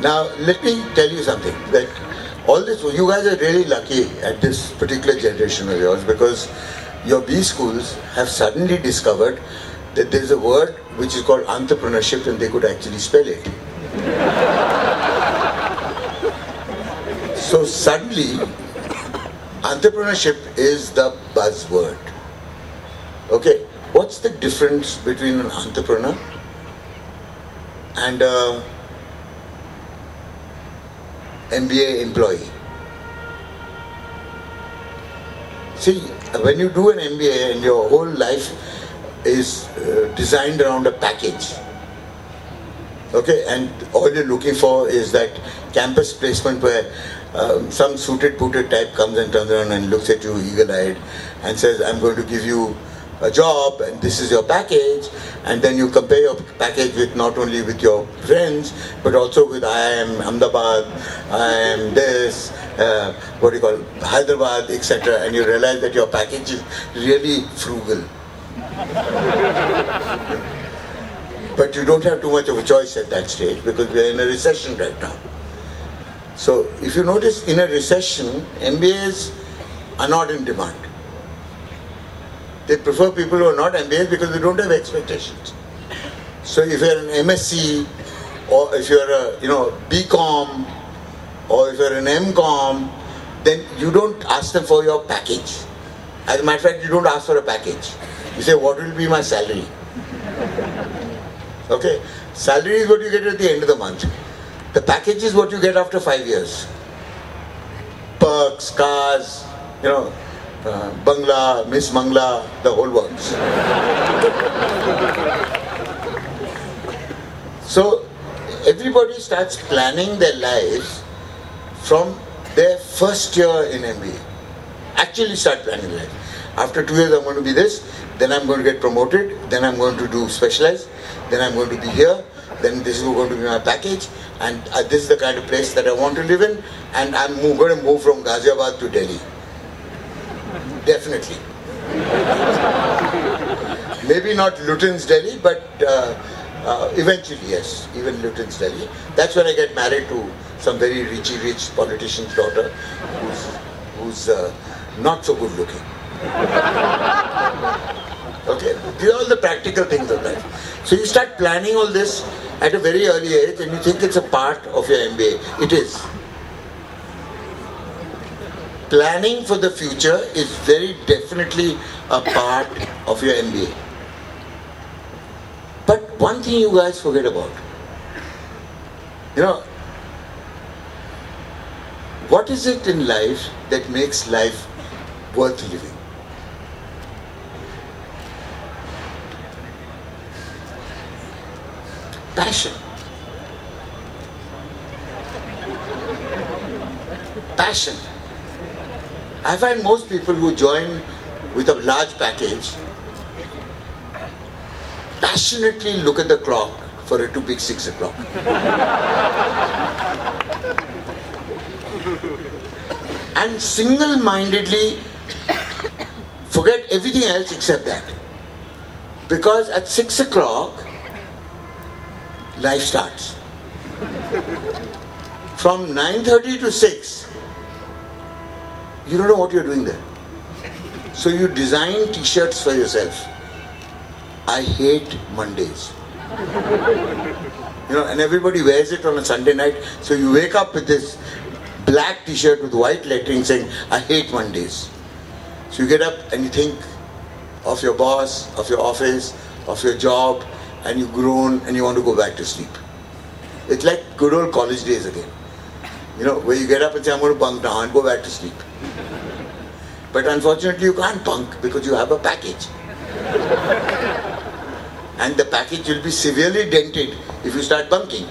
Now, let me tell you something. That all this, you guys are really lucky at this particular generation of yours because your B schools have suddenly discovered that there's a word which is called entrepreneurship and they could actually spell it. so suddenly, entrepreneurship is the buzzword. Okay, what's the difference between an entrepreneur and a MBA employee? See, when you do an MBA and your whole life is uh, designed around a package, okay, and all you're looking for is that campus placement where um, some suited booted type comes and turns around and looks at you eagle-eyed and says, I'm going to give you a job and this is your package and then you compare your package with not only with your friends but also with I am Ahmedabad, I am this, uh, what do you call Hyderabad, etc. and you realize that your package is really frugal. but you don't have too much of a choice at that stage because we are in a recession right now. So if you notice in a recession, MBAs are not in demand. They prefer people who are not MBAs because they don't have expectations. So if you're an MSc or if you're a you know BCom or if you're an MCom, then you don't ask them for your package. As a matter of fact, you don't ask for a package. You say, what will be my salary? Okay, salary is what you get at the end of the month. The package is what you get after five years. Perks, cars, you know, uh, Bangla, Miss Mangla, the whole works. so everybody starts planning their lives from their first year in MBA. Actually start planning life. After two years I'm going to be this, then I'm going to get promoted, then I'm going to do specialized, then I'm going to be here, then this is going to be my package, and uh, this is the kind of place that I want to live in, and I'm going to move from Ghaziabad to Delhi. Definitely. Maybe not Lutyens Delhi, but uh, uh, eventually, yes, even Lutyens Delhi. That's when I get married to some very richy rich politician's daughter who's, who's uh, not so good looking. Okay, these are all the practical things of life. So you start planning all this at a very early age and you think it's a part of your MBA. It is planning for the future is very definitely a part of your MBA. But one thing you guys forget about, you know, what is it in life that makes life worth living? Passion. Passion. I find most people who join with a large package passionately look at the clock for it to be 6 o'clock. and single-mindedly forget everything else except that. Because at 6 o'clock, life starts. From 9.30 to 6, you don't know what you're doing there. So you design t-shirts for yourself. I hate Mondays. You know, and everybody wears it on a Sunday night. So you wake up with this black t-shirt with white lettering saying, I hate Mondays. So you get up and you think of your boss, of your office, of your job, and you groan and you want to go back to sleep. It's like good old college days again. You know, where you get up and say, I'm going to bunk now and go back to sleep. But unfortunately, you can't bunk because you have a package. and the package will be severely dented if you start bunking.